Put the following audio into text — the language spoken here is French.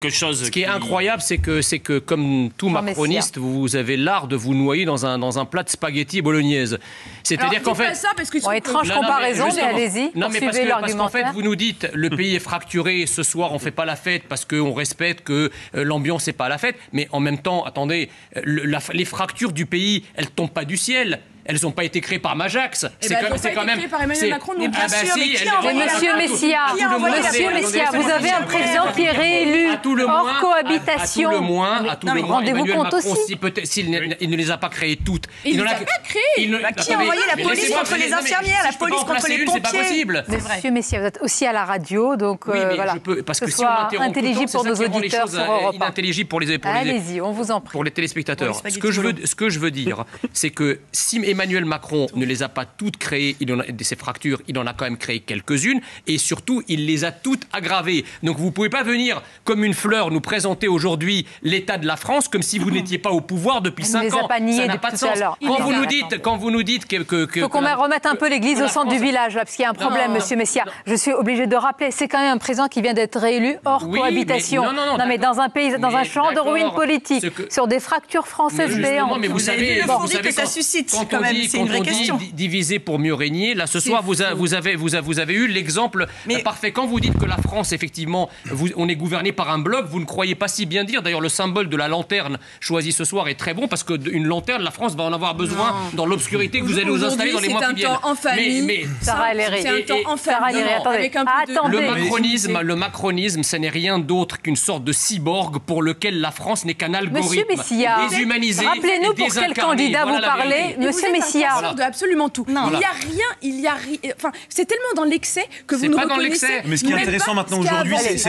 quelque chose. Ce qui est incroyable, c'est que, c'est que comme tout Jean macroniste, vous avez l'art de vous noyer dans un, dans un plat de spaghetti bolognaise. C'est-à-dire qu'en fait. ça parce que Bon, étrange comparaison, mais, allez-y, Non, mais parce que- parce qu'en fait, vous nous dites le pays est fracturé, ce soir on fait pas la fête parce qu'on respecte que euh, l'ambiance n'est pas la fête. Mais en même temps, attendez, euh, le- la- les fractures du pays, elles tombent pas du ciel. Elles n'ont pas été créées par Majax. Eh elles n'ont pas été créées par Emmanuel c'est- Macron, donc bien ben sûr, mais si, la monsieur Messia, monsieur Messia, vous avez un président qui est réélu hors à- À, cohabitation. tout le moins, à tout Non, le moins, rendez-vous Emmanuel compte Macron, aussi. si peut-être- s'il ne, il ne les a pas créées toutes, Il ne les a pas créées. il ne- Bah, qui a envoyé la police contre les non, infirmières, la police contre les une, C'est pas pompiers possible. C'est. Monsieur Messia, vous êtes aussi à la radio, donc Oui, euh, mais voilà. je peux, parce que si on intelligible c'est pour ça nos qui rend les auditeurs choses, sur euh, Europe 1. inintelligibles pour les, pour les, Allez-y, on vous en prie. pour les téléspectateurs. Pour les ce, que je veux, spaghettis ce que je veux dire, c'est que si Emmanuel Macron ne les a pas toutes créées, il en a, de ces fractures, il en a quand même créé quelques-unes, et surtout, il les a toutes aggravées. Donc vous ne pouvez pas venir, comme une fleur, nous présenter aujourd'hui l'état de la France comme si vous n'étiez pas au pouvoir depuis Elle ne 5 les a ans. pas niés Ça n'a pas de sens. Quand vous nous dites, quand vous nous dites que, que, que- Il faut qu'on remette un peu l'église au centre du village, là, parce qu'il y a un problème, non, monsieur Messia. non. Je suis obligé de rappeler, c'est quand même un président qui vient d'être réélu hors Oui, cohabitation. mais- non, non, non, mais dans un pays, dans un champ de ruines politiques, que- sur des fractures françaises béantes. mais vous, Vous avez savez, vous savez que ça quand- suscite, quand quand on même, c'est une quand vraie on dit question. di- diviser pour mieux régner. Là, ce soir, vous, a- vous avez, vous, a- vous avez eu l'exemple Mais- euh, parfait. Quand vous dites que la France, effectivement, vous- on est gouverné par un bloc, vous ne croyez pas si bien dire. D'ailleurs, le symbole de la lanterne choisi ce soir est très bon parce qu'une lanterne, la France va en avoir besoin dans l'obscurité que vous allez vous installer dans les mois qui viennent. c'est un temps en famille. Mais, mais Sarah. C'est un temps en famille. Avec un peu de- le macronisme, le macronisme, ce n'est rien d'autre qu'une sorte de cyborg pour lequel la France n'est qu'un algorithme. Monsieur Messia, déshumanisé rappelez-nous pour quel candidat Voilà vous parlez. Monsieur inconscient de absolument tout. Non. Il n'y a rien, il y a rien. Enfin, c'est tellement dans l'excès que vous C'est nous pas dans reconnaissez l'excès. Mais ce qui est même intéressant pas maintenant ce qu'il y a aujourd'hui, avant. c'est